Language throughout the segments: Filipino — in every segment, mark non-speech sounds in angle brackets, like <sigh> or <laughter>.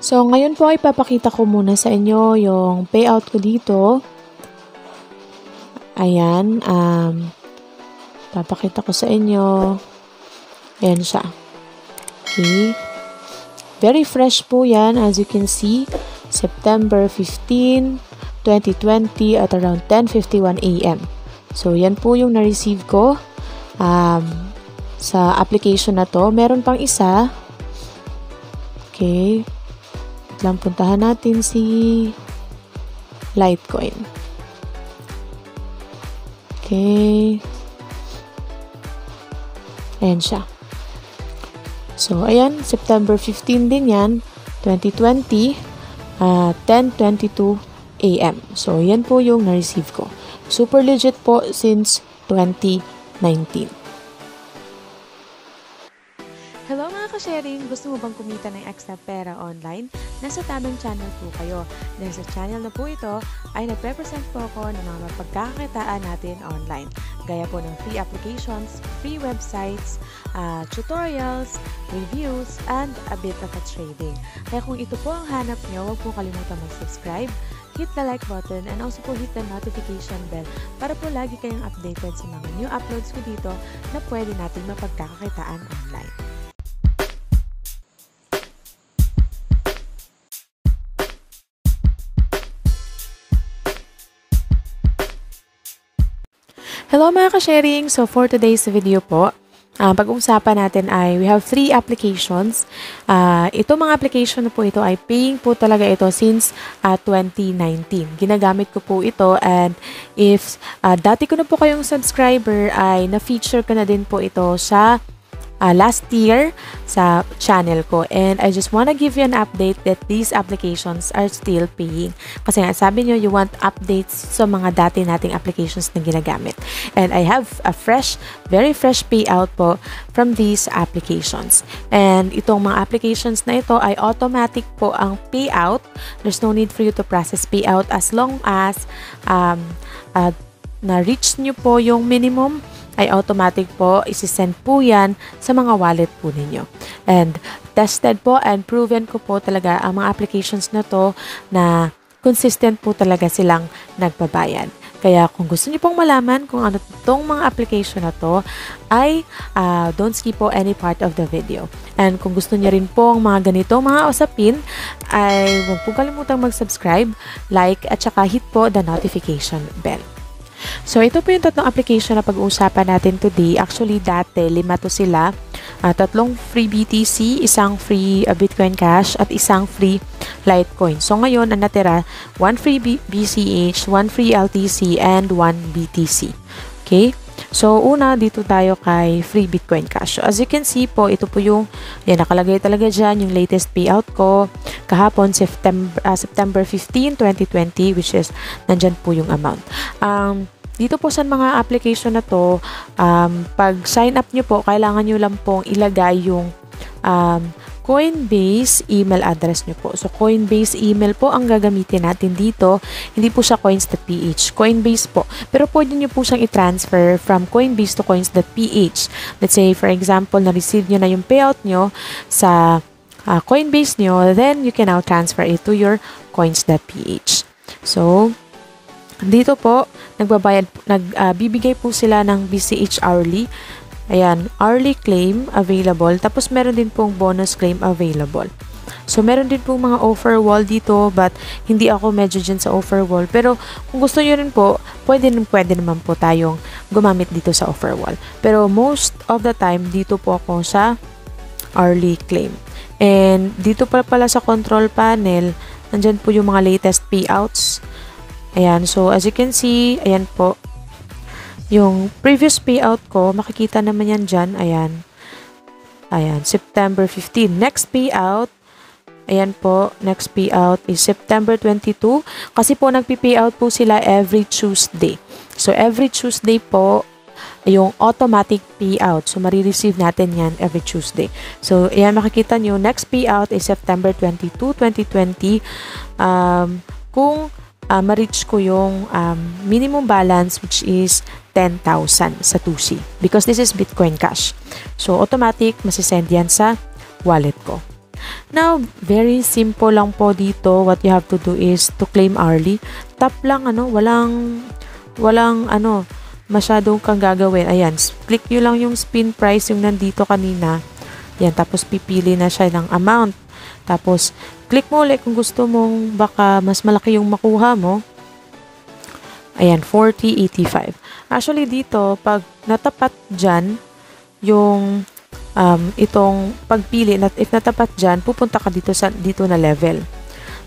So, ngayon po ay papakita ko muna sa inyo yung payout ko dito. Ayan, um, papakita ko sa inyo. Ayan siya. Okay. Very fresh po yan, as you can see. September 15, 2020 at around 10.51 a.m. So, yan po yung na-receive ko um, sa application na to. Meron pang isa. Okay lang puntahan natin si Litecoin. Okay. Ayan siya. So, ayan, September 15 din yan, 2020, uh, 10.22 a.m. So, yan po yung na-receive ko. Super legit po since 2019. Ka-sharing! Gusto mo bang kumita ng extra pera online? Nasa tamang channel po kayo. Dahil sa channel na po ito, ay nagpe-present po ako ng mga mapagkakakitaan natin online. Gaya po ng free applications, free websites, uh, tutorials, reviews, and a bit of a trading. Kaya kung ito po ang hanap nyo, huwag po kalimutan mag-subscribe, hit the like button, and also po hit the notification bell para po lagi kayong updated sa mga new uploads ko dito na pwede natin mapagkakakitaan online. Hello mga ka-sharing! So for today's video po, uh, pag-uusapan natin ay we have three applications. Uh, ito mga application po ito ay paying po talaga ito since uh, ah, 2019. Ginagamit ko po ito and if uh, dati ko na po kayong subscriber ay na-feature ko na din po ito sa uh, last year sa channel ko. And I just wanna give you an update that these applications are still paying. Kasi nga, sabi nyo, you want updates sa mga dati nating applications na ginagamit. And I have a fresh, very fresh payout po from these applications. And itong mga applications na ito ay automatic po ang payout. There's no need for you to process payout as long as um, uh, na-reach nyo po yung minimum ay automatic po isisend po yan sa mga wallet po ninyo. And tested po and proven ko po talaga ang mga applications na to na consistent po talaga silang nagbabayad. Kaya kung gusto niyo pong malaman kung ano itong mga application na to, ay uh, don't skip po any part of the video. And kung gusto niyo rin po ang mga ganito, mga usapin, ay huwag po kalimutang mag-subscribe, like, at saka hit po the notification bell. So, ito po yung tatlong application na pag-uusapan natin today. Actually, dati, lima to sila. Uh, tatlong free BTC, isang free uh, Bitcoin Cash, at isang free Litecoin. So, ngayon, ang natira, one free B BCH, one free LTC, and one BTC. Okay? So, una, dito tayo kay Free Bitcoin Cash. So, as you can see po, ito po yung, yan, nakalagay talaga dyan, yung latest payout ko kahapon, September, uh, September 15, 2020, which is, nandyan po yung amount. Um, dito po sa mga application na to, um, pag sign up nyo po, kailangan nyo lang pong ilagay yung um, Coinbase email address nyo po. So, Coinbase email po ang gagamitin natin dito. Hindi po siya coins.ph. Coinbase po. Pero pwede nyo po siyang i-transfer from Coinbase to coins.ph. Let's say, for example, na-receive nyo na yung payout nyo sa uh, Coinbase nyo, then you can now transfer it to your coins.ph. So, dito po, nagbabayad, nagbibigay uh, po sila ng BCH hourly Ayan, hourly claim available. Tapos meron din pong bonus claim available. So, meron din pong mga offer wall dito but hindi ako medyo dyan sa offer wall. Pero kung gusto nyo rin po, pwede, pwede naman po tayong gumamit dito sa offer wall. Pero most of the time, dito po ako sa hourly claim. And dito pa pala sa control panel, nandyan po yung mga latest payouts. Ayan, so as you can see, ayan po, yung previous payout ko, makikita naman yan dyan. Ayan. Ayan, September 15. Next payout, ayan po, next payout is September 22. Kasi po, nagpi-payout po sila every Tuesday. So, every Tuesday po, yung automatic payout. So, marireceive natin yan every Tuesday. So, ayan, makikita nyo, next payout is September 22, 2020. Um, kung uh, ma-reach ko yung um, minimum balance which is 10,000 sa 2C because this is Bitcoin Cash. So, automatic, masisend yan sa wallet ko. Now, very simple lang po dito. What you have to do is to claim hourly. Tap lang, ano, walang, walang, ano, masyadong kang gagawin. Ayan, click nyo lang yung spin price yung nandito kanina. Yan, tapos pipili na siya ng amount. Tapos, click mo ulit kung gusto mong baka mas malaki yung makuha mo. Ayan, 40.85. Actually, dito, pag natapat dyan, yung um, itong pagpili, na, if natapat dyan, pupunta ka dito, sa, dito na level.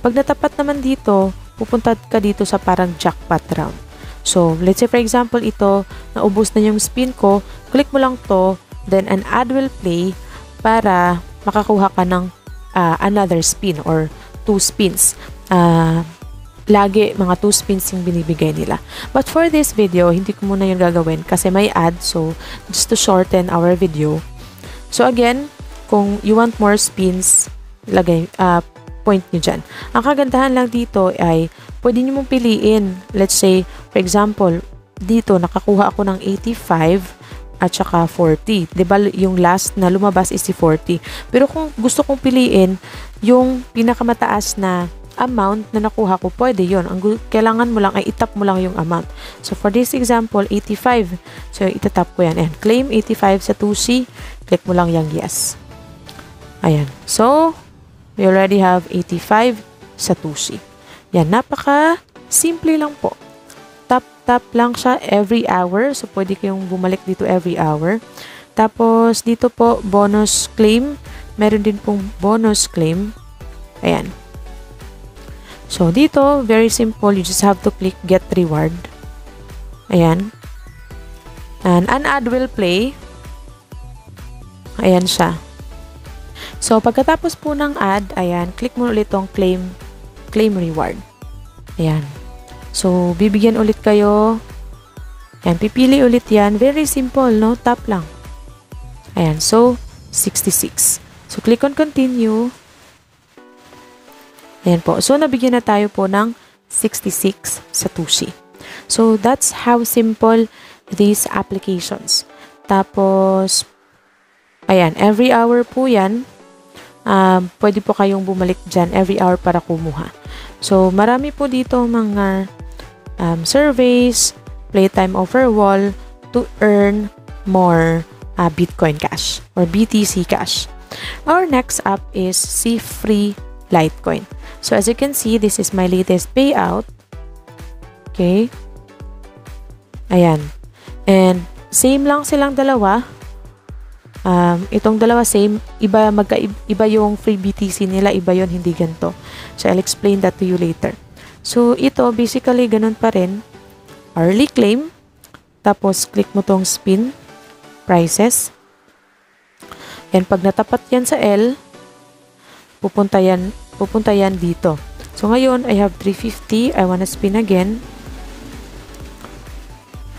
Pag natapat naman dito, pupunta ka dito sa parang jackpot round. So, let's say for example, ito, naubos na yung spin ko, click mo lang to, then an ad will play para makakuha ka ng uh, another spin or two spins. Uh, lagi mga 2 spins yung binibigay nila. But for this video, hindi ko muna yung gagawin kasi may ad. So, just to shorten our video. So, again, kung you want more spins, lagay, uh, point nyo dyan. Ang kagandahan lang dito ay pwede nyo mong piliin. Let's say, for example, dito nakakuha ako ng 85 at saka 40. 'Di ba yung last na lumabas is si 40. Pero kung gusto kong piliin yung pinakamataas na amount na nakuha ko, pwede yon Ang kailangan mo lang ay itap mo lang yung amount. So, for this example, 85. So, itatap ko yan. And claim 85 sa 2C. Click mo lang yung yes. Ayan. So, we already have 85 sa 2C. Yan, napaka simple lang po. Tap-tap lang siya every hour. So, pwede kayong bumalik dito every hour. Tapos, dito po, bonus claim. Meron din pong bonus claim. Ayan. So, dito, very simple. You just have to click get reward. Ayan. And an ad will play. Ayan siya. So, pagkatapos po ng ad, ayan, click mo ulit tong claim, claim reward. Ayan. So, bibigyan ulit kayo. Ayan, pipili ulit yan. Very simple, no? Tap lang. Ayan, so, 66. So, click on continue. Ayan po. So, nabigyan na tayo po ng 66 Satoshi. So, that's how simple these applications. Tapos, ayan, every hour po yan. Um, pwede po kayong bumalik dyan every hour para kumuha. So, marami po dito mga um, surveys, playtime over wall to earn more uh, Bitcoin Cash or BTC Cash. Our next app is See Free Litecoin. So as you can see, this is my latest payout. Okay. Ayan. And same lang silang dalawa. Um, itong dalawa same, iba magka iba yung free BTC nila, iba yon hindi ganto. So I'll explain that to you later. So ito basically ganun pa rin. Early claim, tapos click mo tong spin prices. And pag natapat yan sa L, pupunta yan pupunta yan dito. So, ngayon, I have 350. I wanna spin again.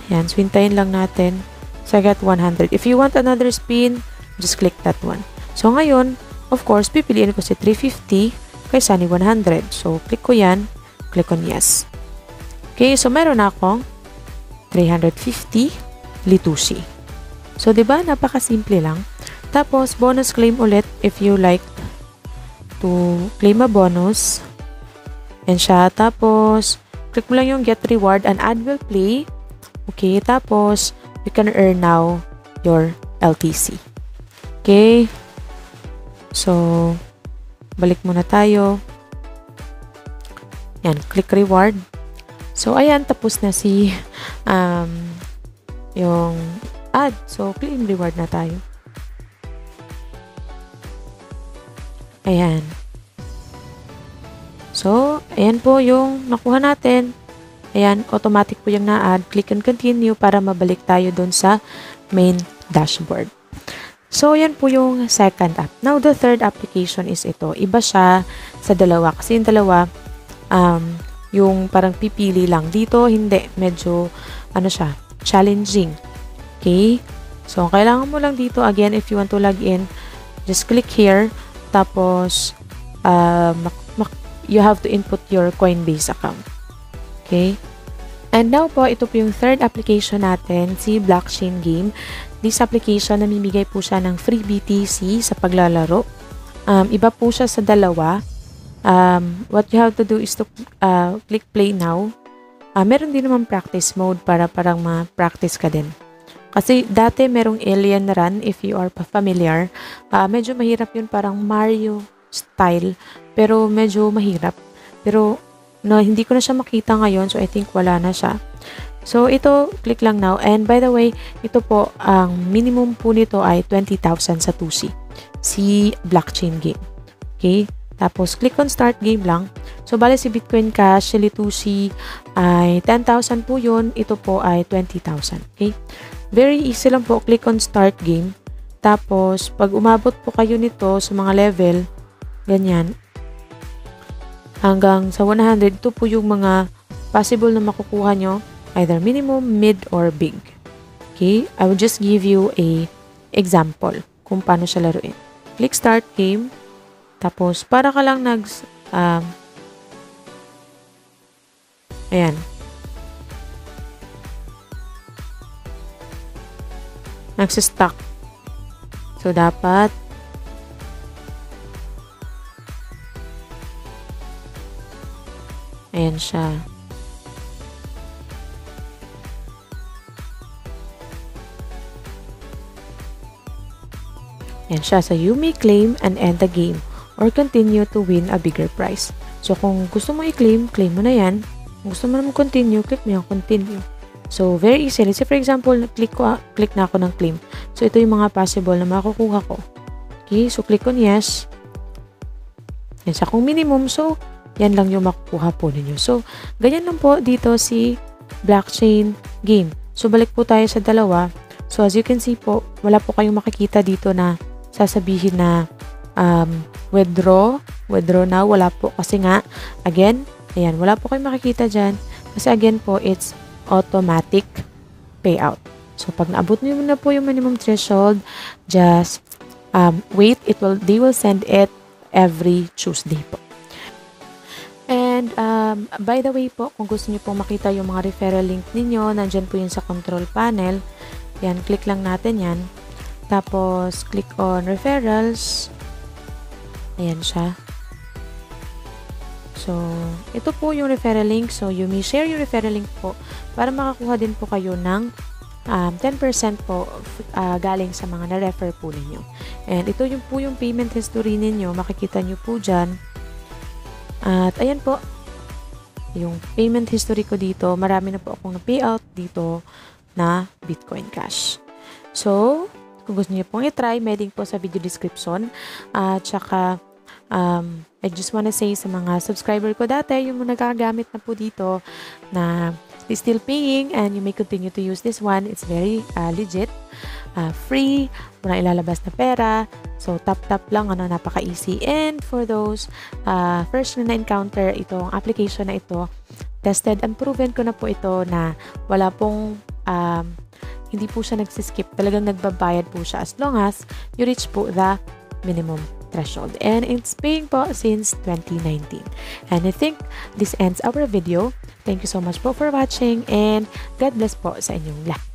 Yan, so hintayin lang natin. So, I got 100. If you want another spin, just click that one. So, ngayon, of course, pipiliin ko si 350 kaysa ni 100. So, click ko yan. Click on yes. Okay, so meron akong 350 litusi. So, ba Napaka-simple lang. Tapos, bonus claim ulit if you like to claim a bonus. Yan siya. Tapos, click mo lang yung get reward and ad will play. Okay, tapos, you can earn now your LTC. Okay. So, balik muna tayo. Yan, click reward. So, ayan, tapos na si <laughs> um, yung ad. So, claim reward na tayo. Ayan. So, ayan po yung nakuha natin. Ayan, automatic po yung na-add. Click on continue para mabalik tayo dun sa main dashboard. So, ayan po yung second app. Now, the third application is ito. Iba siya sa dalawa. Kasi yung dalawa, um, yung parang pipili lang. Dito, hindi. Medyo, ano siya, challenging. Okay? So, kailangan mo lang dito, again, if you want to log in, just click here. Tapos, uh, you have to input your Coinbase account. Okay? And now po, ito po yung third application natin, si Blockchain Game. This application, namimigay po siya ng free BTC sa paglalaro. Um, iba po siya sa dalawa. Um, what you have to do is to uh, click play now. Uh, meron din naman practice mode para parang ma-practice ka din. Kasi dati merong Alien Run, if you are familiar. Uh, medyo mahirap yun, parang Mario style. Pero medyo mahirap. Pero no, hindi ko na siya makita ngayon, so I think wala na siya. So, ito, click lang now. And by the way, ito po, ang minimum po nito ay 20,000 sa 2C. Si blockchain game. Okay? Tapos, click on start game lang. So, bale si Bitcoin Cash, Shelly 2C ay 10,000 po yun. Ito po ay 20,000. Okay? Very easy lang po. Click on start game. Tapos, pag umabot po kayo nito sa mga level, ganyan, hanggang sa 100, ito po yung mga possible na makukuha nyo either minimum, mid, or big. Okay? I will just give you a example kung paano siya laruin. Click start game. Tapos, para ka lang nag... Um, ayan. Nagsistuck. So, dapat Ayan siya. Yan siya. So, you may claim and end the game or continue to win a bigger prize. So, kung gusto mo i-claim, claim mo na yan. Kung gusto mo naman continue, click mo yung continue. So, very easy. Let's say, for example, click, ko, click na ako ng claim. So, ito yung mga possible na makukuha ko. Okay, so click on yes. Yan sa kung minimum. So, yan lang yung makukuha po ninyo. So, ganyan lang po dito si blockchain game. So, balik po tayo sa dalawa. So, as you can see po, wala po kayong makikita dito na sasabihin na um, withdraw, withdraw now, wala po kasi nga, again, ayan, wala po kayong makikita dyan kasi again po, it's automatic payout. So, pag naabot nyo na po yung minimum threshold, just um, wait, it will, they will send it every Tuesday po. And um, by the way po, kung gusto niyo pong makita yung mga referral link ninyo, nandyan po yun sa control panel. Yan, click lang natin yan. Tapos, click on referrals. Ayan siya. So, ito po yung referral link. So, you may share yung referral link po para makakuha din po kayo ng um, 10% po uh, galing sa mga na-refer po ninyo. And ito yung po yung payment history ninyo. Makikita nyo po dyan. At ayan po, yung payment history ko dito. Marami na po akong na-payout dito na Bitcoin Cash. So, kung gusto niyo pong i-try, may link po sa video description. At uh, saka, um, I just wanna say sa mga subscriber ko dati, yung mga nagagamit na po dito na is still paying and you may continue to use this one. It's very uh, legit, uh, free, walang ilalabas na pera. So, tap-tap lang, ano, napaka-easy. And for those uh, first na na-encounter itong application na ito, tested and proven ko na po ito na wala pong um, hindi po siya nagsiskip. Talagang nagbabayad po siya as long as you reach po the minimum threshold. And it's paying po since 2019. And I think this ends our video. Thank you so much po for watching and God bless po sa inyong lahat.